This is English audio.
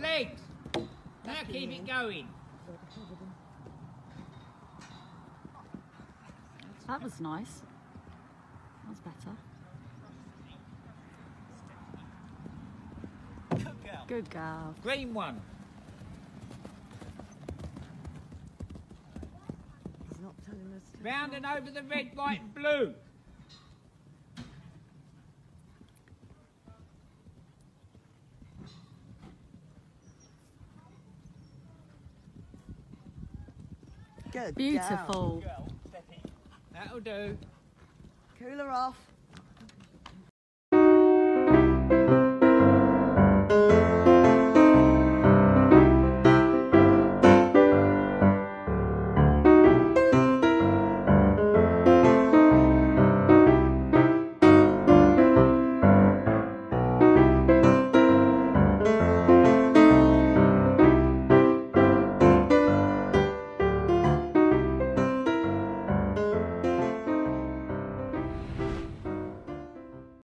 Legs. Now keep it going. That was nice. That was better. Good girl. Good girl. Green one. Round and over the red, white, and blue. Good. girl. Beautiful. That'll do. Cooler off.